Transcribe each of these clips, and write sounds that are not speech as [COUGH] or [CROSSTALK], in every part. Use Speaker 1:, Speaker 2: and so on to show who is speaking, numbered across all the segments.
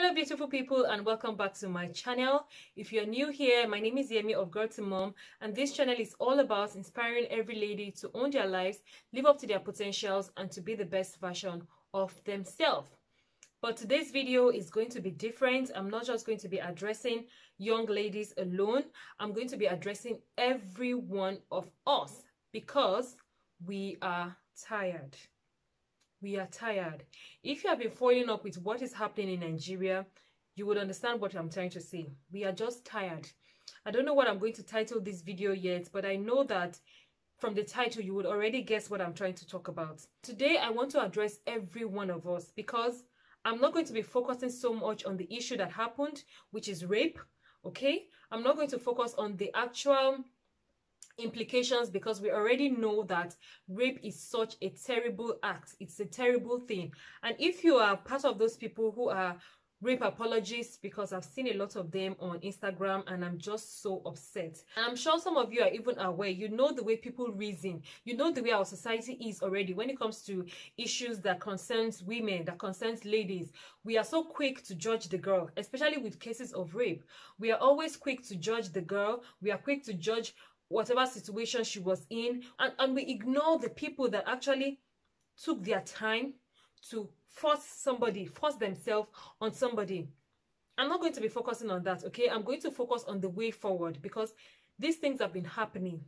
Speaker 1: Hello beautiful people and welcome back to my channel. If you're new here, my name is Yemi of Girl to Mom and this channel is all about inspiring every lady to own their lives, live up to their potentials and to be the best version of themselves. But today's video is going to be different. I'm not just going to be addressing young ladies alone. I'm going to be addressing every one of us because we are tired we are tired. If you have been following up with what is happening in Nigeria, you would understand what I'm trying to say. We are just tired. I don't know what I'm going to title this video yet, but I know that from the title, you would already guess what I'm trying to talk about. Today, I want to address every one of us because I'm not going to be focusing so much on the issue that happened, which is rape, okay? I'm not going to focus on the actual implications because we already know that rape is such a terrible act it's a terrible thing and if you are part of those people who are rape apologists because I've seen a lot of them on Instagram and I'm just so upset. I'm sure some of you are even aware, you know the way people reason, you know the way our society is already when it comes to issues that concerns women, that concerns ladies. We are so quick to judge the girl, especially with cases of rape. We are always quick to judge the girl. We are quick to judge whatever situation she was in and, and we ignore the people that actually took their time to force somebody force themselves on somebody i'm not going to be focusing on that okay i'm going to focus on the way forward because these things have been happening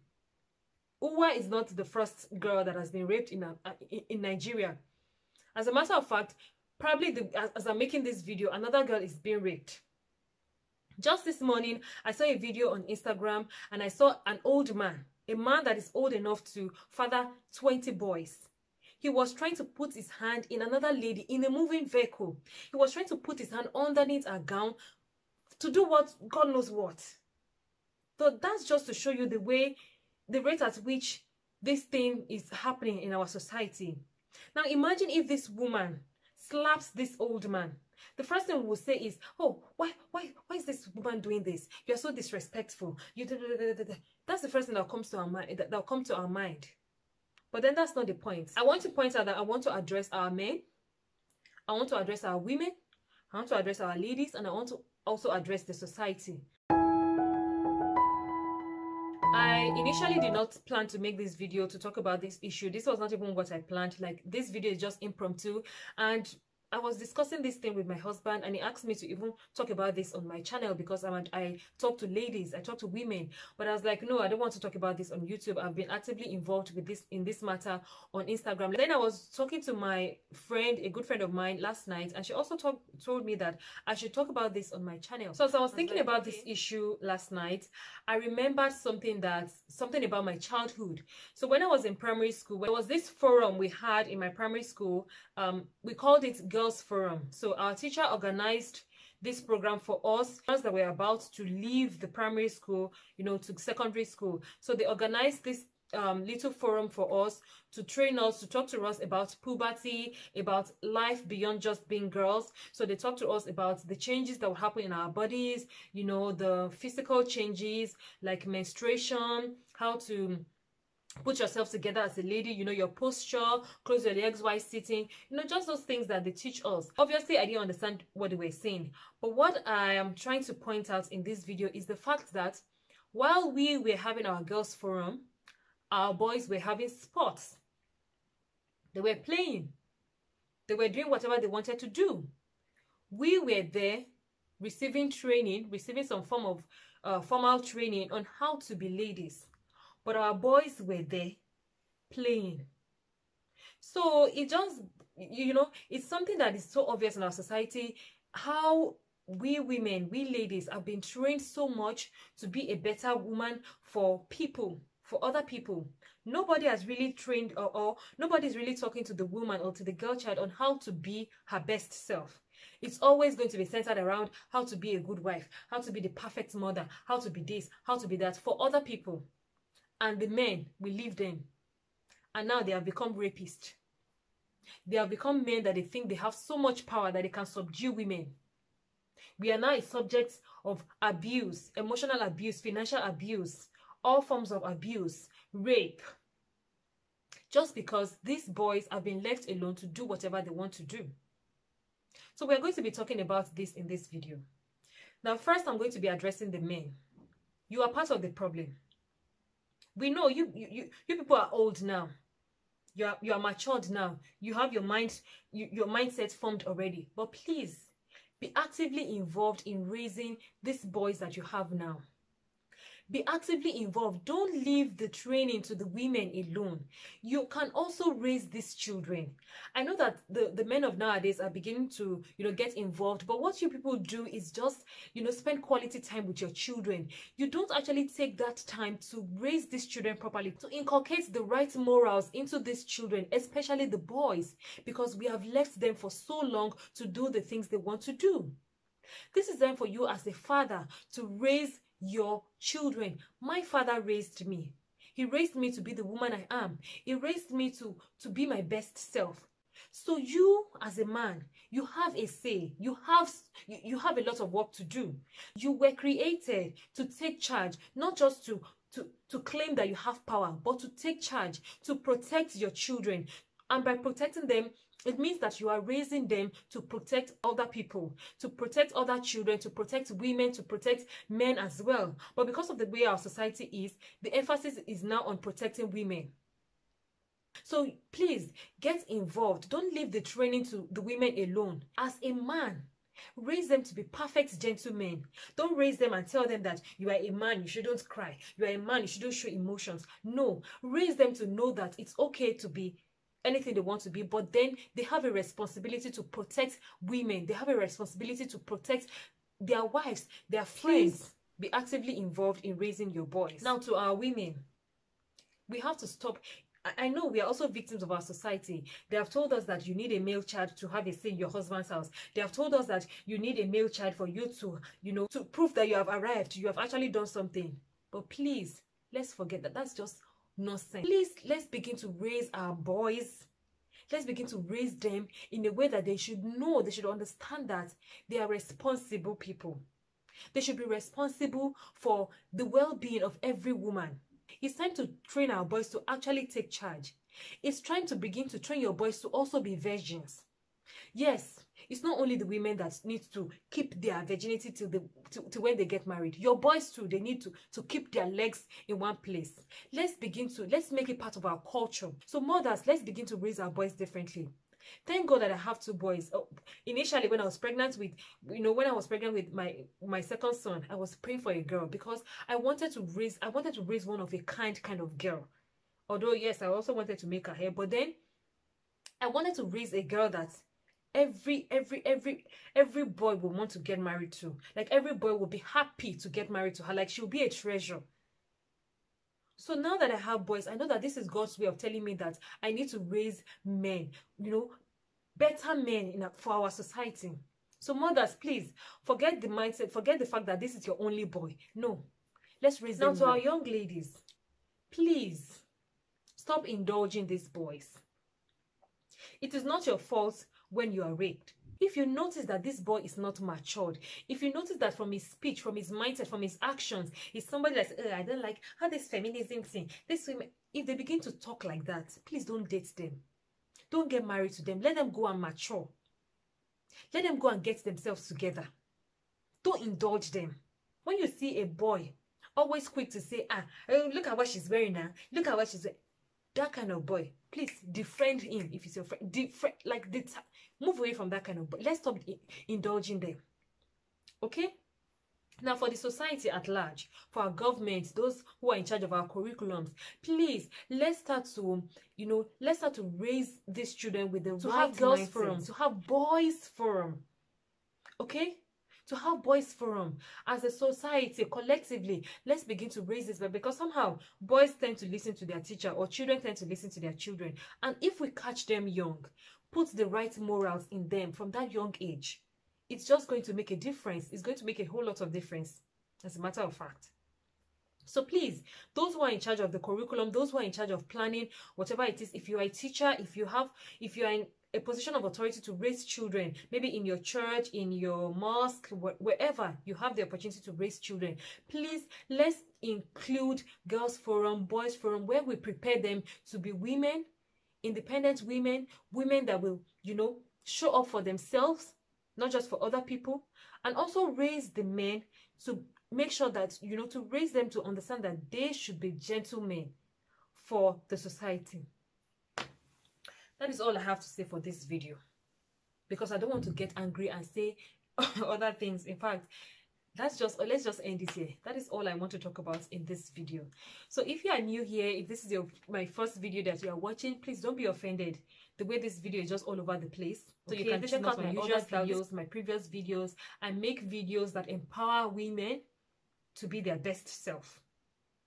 Speaker 1: Uwa is not the first girl that has been raped in, a, uh, in Nigeria. As a matter of fact, probably the, as, as I'm making this video, another girl is being raped. Just this morning, I saw a video on Instagram and I saw an old man, a man that is old enough to father 20 boys. He was trying to put his hand in another lady in a moving vehicle. He was trying to put his hand underneath her gown to do what God knows what. So that's just to show you the way, the rate at which this thing is happening in our society. Now imagine if this woman slaps this old man the first thing we will say is, oh, why, why, why is this woman doing this? You're so disrespectful. You da, da, da, That's the first thing that comes to our mind. That will come to our mind. But then that's not the point. I want to point out that I want to address our men. I want to address our women. I want to address our ladies, and I want to also address the society. I initially did not plan to make this video to talk about this issue. This was not even what I planned. Like this video is just impromptu and I was discussing this thing with my husband and he asked me to even talk about this on my channel because I'm, I talk to ladies, I talk to women. But I was like, no, I don't want to talk about this on YouTube. I've been actively involved with this in this matter on Instagram. Then I was talking to my friend, a good friend of mine last night, and she also talk, told me that I should talk about this on my channel. So as I was thinking like, about okay. this issue last night, I remembered something that, something about my childhood. So when I was in primary school, there was this forum we had in my primary school. Um, we called it Forum. So our teacher organized this program for us that we're about to leave the primary school, you know, to secondary school. So they organized this um, little forum for us to train us, to talk to us about puberty, about life beyond just being girls. So they talk to us about the changes that will happen in our bodies, you know, the physical changes like menstruation, how to put yourself together as a lady you know your posture close your legs while sitting you know just those things that they teach us. Obviously i didn't understand what they were saying but what i am trying to point out in this video is the fact that while we were having our girls forum our boys were having sports. They were playing. They were doing whatever they wanted to do. We were there receiving training receiving some form of uh, formal training on how to be ladies but our boys were there playing. So it just you know it's something that is so obvious in our society how we women we ladies have been trained so much to be a better woman for people for other people. Nobody has really trained or, or nobody's really talking to the woman or to the girl child on how to be her best self. It's always going to be centered around how to be a good wife how to be the perfect mother how to be this how to be that for other people and the men will leave them and now they have become rapists they have become men that they think they have so much power that they can subdue women we are now a subject of abuse emotional abuse financial abuse all forms of abuse rape just because these boys have been left alone to do whatever they want to do So we're going to be talking about this in this video. Now, first, I'm going to be addressing the men. You are part of the problem. We know you you you, people are old now. You are you are matured now. You have your mind you, your mindset formed already. But please be actively involved in raising these boys that you have now be actively involved. Don't leave the training to the women alone. You can also raise these children. I know that the the men of nowadays are beginning to you know get involved but what you people do is just you know spend quality time with your children. You don't actually take that time to raise these children properly to inculcate the right morals into these children especially the boys because we have left them for so long to do the things they want to do. This is then for you as a father to raise your children. My father raised me. He raised me to be the woman I am. He raised me to, to be my best self. So you as a man, you have a say. You have you, you have a lot of work to do. You were created to take charge, not just to to to claim that you have power, but to take charge, to protect your children. And by protecting them, it means that you are raising them to protect other people, to protect other children, to protect women, to protect men as well. But because of the way our society is, the emphasis is now on protecting women. So please get involved. Don't leave the training to the women alone. As a man, raise them to be perfect gentlemen. Don't raise them and tell them that you are a man, you shouldn't cry. You are a man, you shouldn't show emotions. No, raise them to know that it's okay to be anything they want to be but then they have a responsibility to protect women they have a responsibility to protect their wives their friends Please be actively involved in raising your boys now to our women we have to stop I know we are also victims of our society. They have told us that you need a male child to have a say in your husband's house. They have told us that you need a male child for you to, you know, to prove that you have arrived, you have actually done something. But please, let's forget that. That's just nonsense. Please, let's begin to raise our boys. Let's begin to raise them in a way that they should know, they should understand that they are responsible people. They should be responsible for the well-being of every woman. It's time to train our boys to actually take charge. It's time to begin to train your boys to also be virgins. Yes, it's not only the women that need to keep their virginity till the to, to when they get married. Your boys too they need to to keep their legs in one place. Let's begin to let's make it part of our culture. So mothers let's begin to raise our boys differently. Thank god that i have two boys. Oh, initially when i was pregnant with you know when i was pregnant with my my second son i was praying for a girl because i wanted to raise i wanted to raise one of a kind kind of girl. Although yes i also wanted to make her hair but then i wanted to raise a girl that every every every every boy will want to get married to. Like every boy will be happy to get married to her. Like she'll be a treasure. So now that i have boys i know that this is god's way of telling me that i need to raise men you know better men in a, for our society. So mothers please forget the mindset forget the fact that this is your only boy. No. Let's raise now to our young ladies please stop indulging these boys. It is not your fault when you are raped. If you notice that this boy is not matured, if you notice that from his speech, from his mindset, from his actions, he's somebody that's, I don't like how this feminism thing, this women, if they begin to talk like that, please don't date them. Don't get married to them. Let them go and mature. Let them go and get themselves together. Don't indulge them. When you see a boy always quick to say, ah, oh, look at what she's wearing now. Look at what she's wearing. That kind of boy, please defriend him if he's your friend. Defriend, like, the move away from that kind of but let's stop indulging them. Okay? Now for the society at large for our government those who are in charge of our curriculums please let's start to you know let's start to raise these children with the to right have girls mindset. forum to have boys forum okay to have boys forum as a society collectively let's begin to raise this but because somehow boys tend to listen to their teacher or children tend to listen to their children and if we catch them young put the right morals in them from that young age, it's just going to make a difference. It's going to make a whole lot of difference, as a matter of fact. So please, those who are in charge of the curriculum, those who are in charge of planning, whatever it is, if you are a teacher, if you have, if you are in a position of authority to raise children, maybe in your church, in your mosque, wh wherever you have the opportunity to raise children, please let's include girls forum, boys forum, where we prepare them to be women independent women, women that will, you know, show up for themselves, not just for other people, and also raise the men to make sure that, you know, to raise them to understand that they should be gentlemen for the society. That is all I have to say for this video. Because I don't want to get angry and say [LAUGHS] other things. In fact, that's just let's just end it here. That is all i want to talk about in this video. So if you are new here if this is your my first video that you are watching please don't be offended. The way this video is just all over the place. So okay, you can check out my usual videos my previous videos i make videos that empower women to be their best self.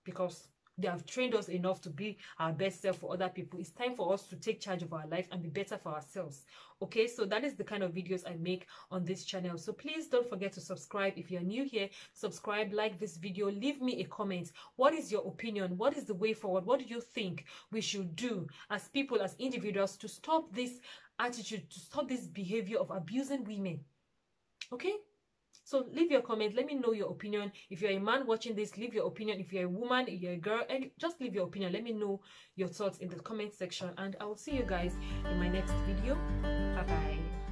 Speaker 1: Because they have trained us enough to be our best self for other people. It's time for us to take charge of our life and be better for ourselves. Okay so that is the kind of videos i make on this channel. So please don't forget to subscribe. If you're new here subscribe like this video leave me a comment. What is your opinion? What is the way forward? What do you think we should do as people as individuals to stop this attitude to stop this behavior of abusing women? Okay so leave your comment. Let me know your opinion. If you're a man watching this, leave your opinion. If you're a woman, if you're a girl, and just leave your opinion. Let me know your thoughts in the comment section. And I will see you guys in my next video. Bye bye.